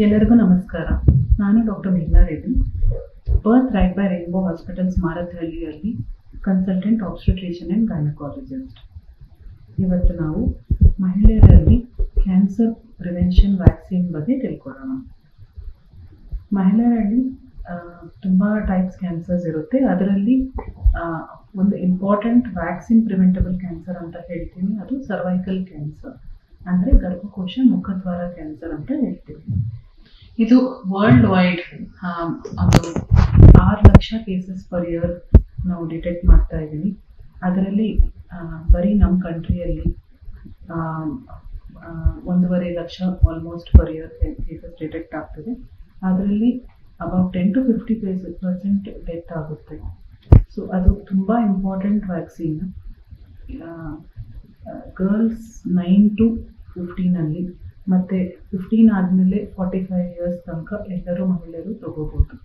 ಎಲ್ಲರಿಗೂ ನಮಸ್ಕಾರ. ನಾನು doctor ಮೇಘ್ನಾ Reddy Birth Right by Rainbow Hospitals ಮಾರತ್ಹಳ್ಳಿಯಲ್ಲಿ consultant obstetrician and gynaecologist ಇವತ್ತು ನಾವು ಮಹಿಳೆಯರಲ್ಲಿ ಕ್ಯಾನ್ಸರ್ ಪ್ರಿವೆನ್ಷನ್ ವ್ಯಾಕ್ಸಿನ್ ಬಗ್ಗೆ ತಿಳ್ಕೊಳ್ಳೋಣ. ಮಹಿಳೆಯರಲ್ಲಿ ತುಂಬ ಟೈಪ್ಸ್ ಕ್ಯಾನ್ಸರ್ಸ್ ಇರುತ್ತೆ. ಅದರಲ್ಲಿ ಒಂದು ಇಂಪಾರ್ಟೆಂಟ್ ವ್ಯಾಕ್ಸಿನ್ ಪ್ರಿವೆಂಟಬಲ್ ಕ್ಯಾನ್ಸರ್ ಅಂತ ಹೇಳ್ತೀನಿ. ಅದು ಸರ್ವೈಕಲ್ ಕ್ಯಾನ್ಸರ್ ಅಂದರೆ ಗರ್ಭಕೋಶ ಮುಖದ್ವಾರ ಕ್ಯಾನ್ಸರ್ ಅಂತ ಹೇಳ್ತೀವಿ ಇದು ವರ್ಲ್ಡ್ ವೈಡ್ ಒಂದು ಆರು ಲಕ್ಷ ಕೇಸಸ್ ಪರ್ ಇಯರ್ ನಾವು ಡಿಟೆಕ್ಟ್ ಮಾಡ್ತಾ ಇದ್ದೀವಿ ಅದರಲ್ಲಿ ಬರೀ ನಮ್ಮ ಕಂಟ್ರಿಯಲ್ಲಿ ಒಂದೂವರೆ lakh almost per year cases detect ಆಗ್ತದೆ. ಅದರಲ್ಲಿ about ten to fifty percent death ಆಗುತ್ತೆ. ಸೊ ಅದು ತುಂಬ important vaccine girls nine to ಫಿಫ್ಟೀನಲ್ಲಿ ಮತ್ತು ಫಿಫ್ಟೀನ್ ಆದಮೇಲೆ ಫಾರ್ಟಿ ಫೈವ್ ಇಯರ್ಸ್ ತನಕ ಎಲ್ಲರೂ ಮಹಿಳೆಯರು ತಗೋಬೋದು.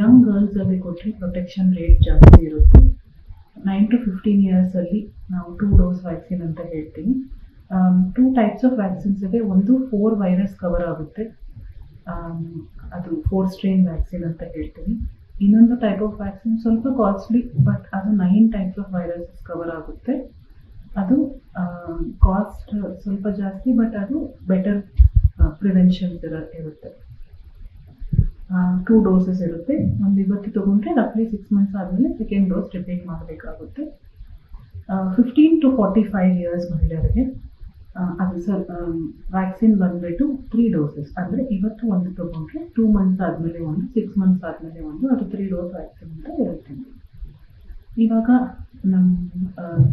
ಯಂಗ್ ಗರ್ಲ್ಸಲ್ಲಿ ಕೊಟ್ಟರೆ ಪ್ರೊಟೆಕ್ಷನ್ ರೇಟ್ ಜಾಸ್ತಿ ಇರುತ್ತೆ. ನೈನ್ ಟು ಫಿಫ್ಟೀನ್ ಇಯರ್ಸಲ್ಲಿ ನಾವು ಟೂ ಡೋಸ್ ವ್ಯಾಕ್ಸಿನ್ ಅಂತ ಹೇಳ್ತೀವಿ ಟೂ ಟೈಪ್ಸ್ ಆಫ್ ವ್ಯಾಕ್ಸಿನ್ಸ್ ಇದೆ. ಒಂದು ಫೋರ್ ವೈರಸ್ ಕವರ್ ಆಗುತ್ತೆ. ಅದು ಫೋರ್ ಸ್ಟ್ರೇನ್ ವ್ಯಾಕ್ಸಿನ್ ಅಂತ ಹೇಳ್ತೀವಿ ಇನ್ನೊಂದು ಟೈಪ್ ಆಫ್ ವ್ಯಾಕ್ಸಿನ್ ಸ್ವಲ್ಪ ಕಾಸ್ಟ್ಲಿ ಬಟ್ ಅದು nine types of viruses cover ಆಗುತ್ತೆ. ಅದು ಕಾಸ್ಟ್ ಸ್ವಲ್ಪ ಜಾಸ್ತಿ ಬಟ್ ಅದು ಬೆಟರ್ ಪ್ರಿವೆನ್ಷನ್ ಇರುತ್ತೆ. ಟೂ ಡೋಸಸ್ ಇರುತ್ತೆ. ಒಂದು ಇವತ್ತು ತಗೊಂಡ್ರೆ ರಫ್ಲಿ ಸಿಕ್ಸ್ ಮಂತ್ಸ್ ಆದಮೇಲೆ ಸೆಕೆಂಡ್ ಡೋಸ್ ರಿಪೀಟ್ ಮಾಡಬೇಕಾಗುತ್ತೆ. Fifteen to forty five years ಮಹಿಳೆಯರಿಗೆ ಅದು ಸರ್ ವ್ಯಾಕ್ಸಿನ್ ಬಂದುಬಿಟ್ಟು ತ್ರೀ ಡೋಸಸ್ ಅಂದರೆ ಇವತ್ತು ಒಂದು ತಗೊಂಡ್ರೆ ಟೂ ಮಂತ್ಸ್ ಆದಮೇಲೆ ಒಂದು ಸಿಕ್ಸ್ ಮಂತ್ಸ್ ಆದಮೇಲೆ ಒಂದು, ಅದು ತ್ರೀ ಡೋಸ್ ವ್ಯಾಕ್ಸಿನ್ ಅಂತ ಹೇಳ್ತೀನಿ. ಇವಾಗ ನಮ್ಮ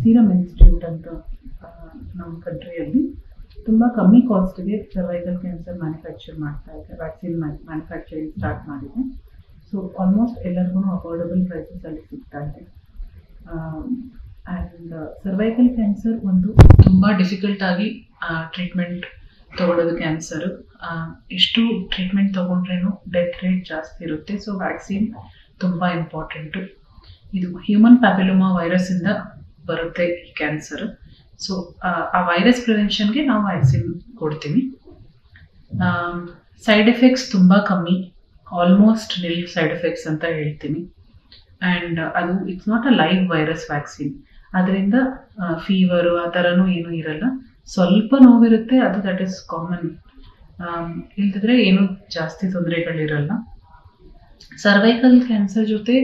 ಸೀರಮ್ ಇನ್ಸ್ಟಿಟ್ಯೂಟ್ ಅಂತ ನಮ್ಮ ಕಂಟ್ರಿಯಲ್ಲಿ ತುಂಬ ಕಮ್ಮಿ ಕಾಸ್ಟ್ಗೆ ಸರ್ವೈಕಲ್ ಕ್ಯಾನ್ಸರ್ ಮ್ಯಾನುಫ್ಯಾಕ್ಚರ್ ಮಾಡ್ತಾ ಇದೆ ವ್ಯಾಕ್ಸಿನ್ ಮ್ಯಾನುಫ್ಯಾಕ್ಚರಿಂಗ್ ಸ್ಟಾರ್ಟ್ ಮಾಡಿದೆ. ಸೊ ಆಲ್ಮೋಸ್ಟ್ ಎಲ್ಲರಿಗೂ ಅಫೋರ್ಡಬಲ್ ಪ್ರೈಸಸಲ್ಲಿ ಸಿಗ್ತಾ ಇದೆ. ಆ್ಯಂಡ್ ಸರ್ವೈಕಲ್ ಕ್ಯಾನ್ಸರ್ ಒಂದು ತುಂಬ ಡಿಫಿಕಲ್ಟ್ ಆಗಿ ಟ್ರೀಟ್ಮೆಂಟ್ ತಗೊಳ್ಳೋದು ಕ್ಯಾನ್ಸರ್ ಎಷ್ಟು ಟ್ರೀಟ್ಮೆಂಟ್ ತಗೊಂಡ್ರೇನು ಡೆತ್ ರೇಟ್ ಜಾಸ್ತಿ ಇರುತ್ತೆ. ಸೊ ವ್ಯಾಕ್ಸಿನ್ ತುಂಬ ಇಂಪಾರ್ಟೆಂಟು ಇದು ಹ್ಯೂಮನ್ ಪ್ಯಾಪಿಲೋಮಾ ವೈರಸ್ಸಿಂದ ಬರುತ್ತೆ ಈ ಕ್ಯಾನ್ಸರ್ ಸೊ ಆ ವೈರಸ್ ಪ್ರಿವೆನ್ಷನ್ಗೆ ನಾವು ವ್ಯಾಕ್ಸಿನ್ ಕೊಡ್ತೀವಿ. ಸೈಡ್ ಎಫೆಕ್ಟ್ಸ್ ತುಂಬ ಕಮ್ಮಿ. ಆಲ್ಮೋಸ್ಟ್ ನಿಲ್ ಸೈಡ್ ಎಫೆಕ್ಟ್ಸ್ ಅಂತ ಹೇಳ್ತೀನಿ. ಆ್ಯಂಡ್ ಅದು it's not a live virus vaccine ಅದರಿಂದ ಫೀವರು ಆ ಥರನೂ ಏನೂ ಇರಲ್ಲ. ಸ್ವಲ್ಪ ನೋವಿರುತ್ತೆ, ಅದು ದಟ್ ಇಸ್ ಕಾಮನ್ ಇಲ್ದಿದ್ರೆ ಏನು ಜಾಸ್ತಿ ತೊಂದರೆಗಳಿರಲ್ಲ. ಸರ್ವೈಕಲ್ ಕ್ಯಾನ್ಸರ್ ಜೊತೆ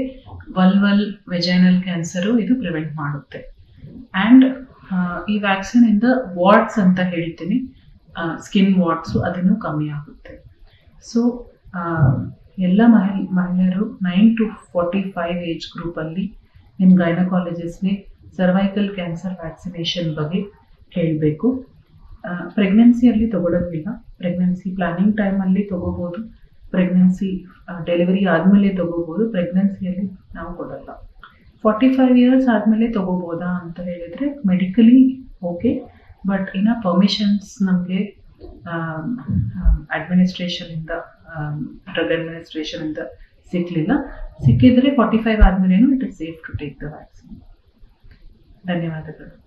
ವಲ್ವಲ್ ವೆಜೈನಲ್ ಕ್ಯಾನ್ಸರು ಇದು ಪ್ರಿವೆಂಟ್ ಮಾಡುತ್ತೆ. ಆ್ಯಂಡ್ ಈ ವ್ಯಾಕ್ಸಿನ್ ಇಂದ ವಾರ್ಡ್ಸ್ ಅಂತ ಹೇಳ್ತೀನಿ. ಸ್ಕಿನ್ ವಾರ್ಡ್ಸು ಅದನ್ನು ಕಮ್ಮಿ ಆಗುತ್ತೆ. ಸೊ ಎಲ್ಲ ಮಹಿ, ಮಹಿಳೆಯರು nine to forty five age ಗ್ರೂಪಲ್ಲಿ ನಿಮ್ಮ ಗೈನಕಾಲಜಿಸ್ಟ್ಗೆ ಸರ್ವೈಕಲ್ ಕ್ಯಾನ್ಸರ್ ವ್ಯಾಕ್ಸಿನೇಷನ್ ಬಗ್ಗೆ ಕೇಳಬೇಕು. ಪ್ರೆಗ್ನೆನ್ಸಿಯಲ್ಲಿ ತಗೊಳ್ಳೋದಿಲ್ಲ ಪ್ರೆಗ್ನೆನ್ಸಿ ಪ್ಲಾನಿಂಗ್ ಟೈಮಲ್ಲಿ ತಗೋಬೋದು. ಪ್ರೆಗ್ನೆನ್ಸಿ ಡೆಲಿವರಿ ಆದಮೇಲೆ ತಗೋಬೋದು. ಪ್ರೆಗ್ನೆನ್ಸಿಯಲ್ಲಿ ನಾವು ಕೊಡಲ್ಲ. ಫಾರ್ಟಿ ಫೈವ್ ಇಯರ್ಸ್ ಆದಮೇಲೆ ತಗೋಬೋದಾ ಅಂತ ಹೇಳಿದರೆ ಮೆಡಿಕಲಿ ಓಕೆ ಬಟ್ ಇನ್ನು ಪರ್ಮಿಷನ್ಸ್ ನಮಗೆ ಅಡ್ಮಿನಿಸ್ಟ್ರೇಷನಿಂದ ಡ್ರಗ್ ಅಡ್ಮಿನಿಸ್ಟ್ರೇಷನಿಂದ ಸಿಕ್ಕಲಿಲ್ಲ ಸಿಕ್ಕಿದ್ರೆ forty five ಆದಮೇಲೇನು it is safe to take the vaccine ಧನ್ಯವಾದಗಳು.